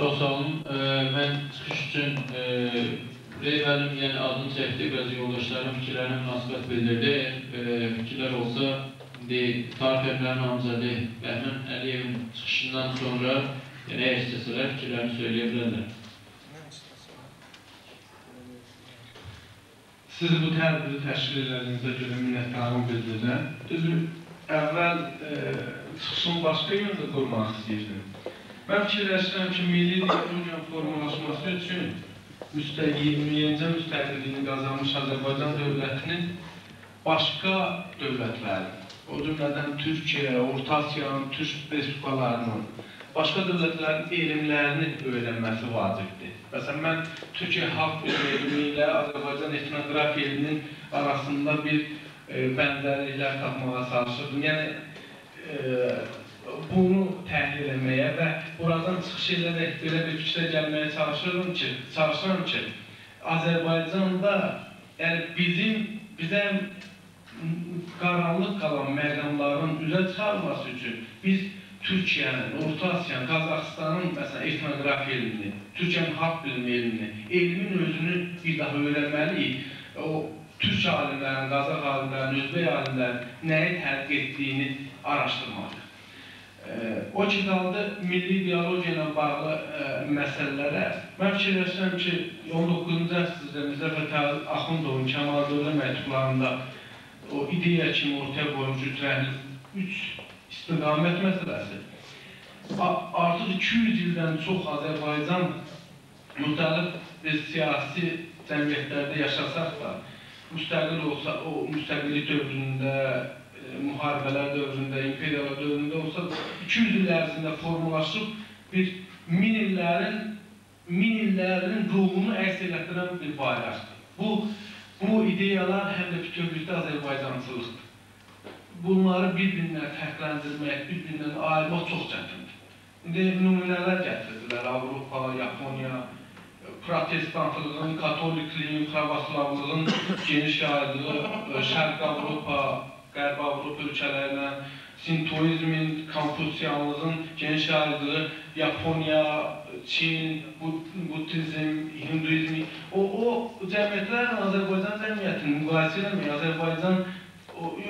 Çox sağ olun. Ee, mən çıxış üçün e, Rey müəllim yəni adını çəkdi, bəzi yoldaşlarım fikirlərinə münasibət bildirdi. E, fikirlər olsa, tarix evlərinin namizədi Bəhmən Əliyevin çıxışından sonra yəni əgər istəsələr fikirlərini söyləyə bilərlər. Siz bu tədbiri təşkil edənizə görə minnətdarlığımı bildirirəm. Düzdür, əvvəl e, çıxışın başqa yöndə qurmaq istəyirdim. Mən fikirləşirəm ki, milli ideologiyanın formalaşması üçün müstəqil 20-ci müstəqilliyini qazanmış Azərbaycan dövlətinin başqa dövlətlərin, o cümlədən Türkiyə, Orta Asiyanın, Türk respublikalarının, başqa dövlətlərin elmlərini öyrənməsi vacibdir. Məsələn, mən Türkiyə Xalq elmi ilə Azərbaycan etnoqrafiya elminin arasında bir e, bənzərliklər tapmağa çalışırdım. Yəni, e, buradan çıxış edərək belə bir fikrə gəlməyə çalışıram ki, çalışıram ki, Azərbaycanda yəni bizim bizə qaranlıq qalan məqamların üzə çıxarması üçün biz Türkiyənin, Orta Asiyanın, Qazaxıstanın məsələn etnoqrafiya elmini, Türkiyənin xalq bilimi elmini, elmin özünü bir daha öyrənməliyik. O Türk alimlərin, Qazaq alimlərin, Özbək alimlərin nəyi tədqiq etdiyini araşdırmalıyıq. O kitabda milli ideologiya ilə bağlı ə, məsələlərə mən fikirləşirəm ki, 19-cu əsrdə Fətəli Axundovun Kəmal Dövlə məktublarında o ideya kimi ortaya qoymuş üç üç istiqamət məsələsi. Artıq 200 ildən çox Azərbaycan müxtəlif siyasi cəmiyyətlərdə yaşasaq da, müstəqil olsa, o müstəqillik dövründə müharibələr dövründə, imperiyalar dövründə olsa 200 il ərzində formalaşıb bir min illərin min illərin ruhunu əks etdirən bir bayraqdır. Bu bu ideyalar həm də bütövlükdə Azərbaycançılıqdır. Bunları bir-birindən fərqləndirmək, bir-birindən ayırmaq çox çətindir. İndi nümunələr gətirdilər Avropa, Yaponiya, protestantlığın, katolikliyin, pravoslavlığın geniş yayıldığı Şərq Avropa, Qərb Avropa ölkələrinə, sintoizmin, konfusiyanlığın geniş yayıldığı Yaponiya, Çin, Budizm, Hinduizmi, o, o cəmiyyətlərlə Azərbaycan cəmiyyətini müqayisə eləmək, Azərbaycan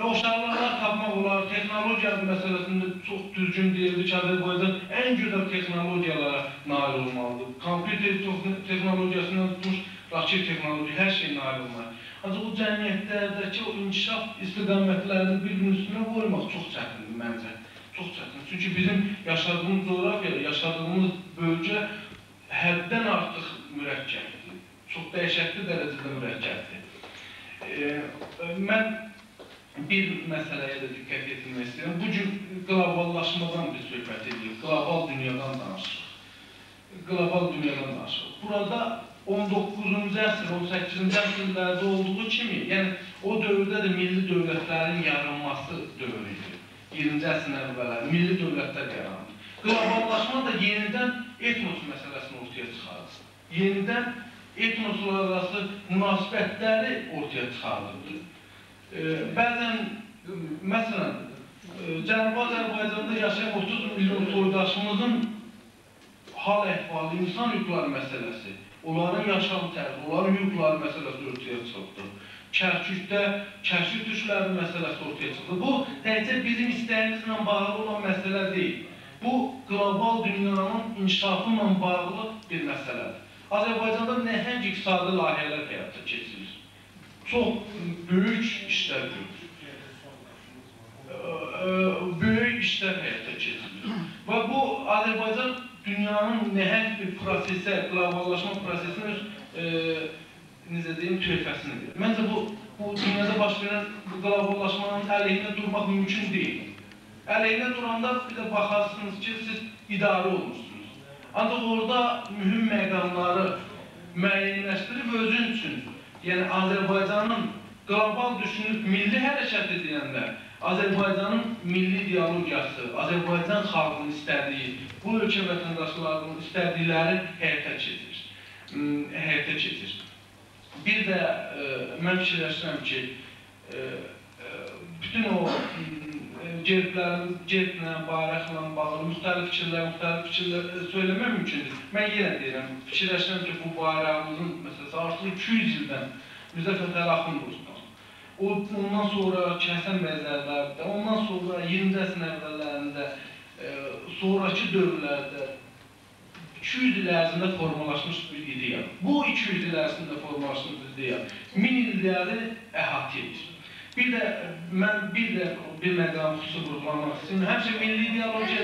oxşarlıqlar tapmaq olar, texnologiya məsələsində çox düzgün deyildi ki, Azərbaycan ən gözəl texnologiyalara nail olmalıdır. Kompüter texnologiyasından tutmuş, raket texnologiya, hər şey nail olmalıdır. Ancaq o cəmiyyətlərdəki o inkişaf istiqamətlərini bir-birinin üstünə qoymaq çox çətindir məncə. Çox çətin. Çünki bizim yaşadığımız coğrafiya, yaşadığımız bölgə həddən artıq mürəkkəbdir. Çox dəhşətli dərəcədə mürəkkəbdir. E, mən bir məsələyə də diqqət yetirmək istəyirəm. Bu gün qloballaşmadan biz söhbət edirik, qlobal dünyadan danışırıq. Qlobal dünyadan danışırıq. Burada 19-cu əsr, 18-ci əsrlərdə olduğu kimi, yəni o dövrdə də milli dövlətlərin yaranması dövrü idi. 20-ci əsrin əvvəlləri milli dövlətlər yarandı. Qloballaşma da yenidən etnos məsələsini ortaya çıxardı. Yenidən etnoslar arası münasibətləri ortaya çıxardırdı. E, bəzən, məsələn, e, Cənubi Azərbaycanda yaşayan 30 milyon soydaşımızın hal əhvalı, insan hüquqları məsələsi, onların yaşam tərzi, onların hüquqları məsələsi ortaya çıxdı. Kərkükdə kərkük düşlərinin məsələsi ortaya çıxdı. Bu təkcə bizim istəyimizlə bağlı olan məsələ deyil. Bu qlobal dünyanın inkişafı ilə bağlı bir məsələdir. Azərbaycanda nəhəng iqtisadi layihələr həyata keçirilir. Çox böyük işlər görülür. Böyük işlər həyata keçirilir. Və bu Azərbaycan dünyanın nəhəng bir prosesə, qloballaşma prosesinə e, necə deyim, töhfəsini verir. Məncə bu, bu dünyada baş verən bu qloballaşmanın əleyhinə durmaq mümkün deyil. Əleyhinə duranda bir də baxarsınız ki, siz idarə olmuşsunuz. Ancaq orada mühüm məqamları müəyyənləşdirib özün üçün, yəni Azərbaycanın qlobal düşünüb milli hərəkət edənlər, Azərbaycanın milli ideologiyası, Azərbaycan xalqının istədiyi, bu ölkə vətəndaşlarının istədikləri həyata keçir. Hmm, həyata keçir. Bir də ə, e, mən fikirləşirəm ki, ə, e, e, bütün o gerblərin, gerblə, bayraqla bağlı müxtəlif fikirlər, müxtəlif fikirlər söyləmək mümkündür. Mən yenə deyirəm, fikirləşirəm ki, bu bayrağımızın məsələn artıq 200 ildən Müzəffər Fətəli Axundovdan, o ondan sonra Kəsən bəzərlərdə, ondan sonra 20-ci əsrin əvvəllərində, e, sonrakı dövrlərdə 200 il ərzində formalaşmış bir ideya. Bu 200 il ərzində formalaşmış bir ideya min illəri əhatə edir. Bir də e, mən bir də bir məqam xüsusi vurğulamaq istəyirəm. Həmişə milli ideologiya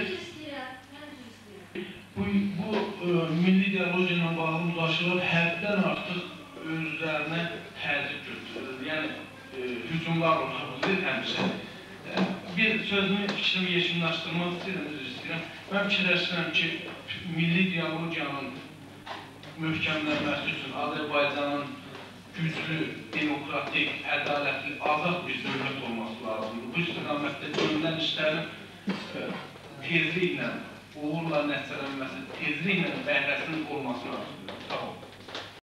bu, bu e, milli ideologiya ilə bağlı müzakirələr həddən artıq özlərinə təzyiq götürür. Yəni hücumlar olur həmişə. E, bir sözümü, fikrimi yekunlaşdırmaq istəyirəm, üzr istəyirəm. Mən fikirləşirəm ki, milli ideologiyanın möhkəmlənməsi üçün Azərbaycanın güclü, demokratik, ədalətli, azad bir dövlət olması lazımdır. Bu istiqamətdə görülən işlərin e, tezliklə, uğurla nəticələnməsi, tezliklə bəhrəsinin olması lazımdır.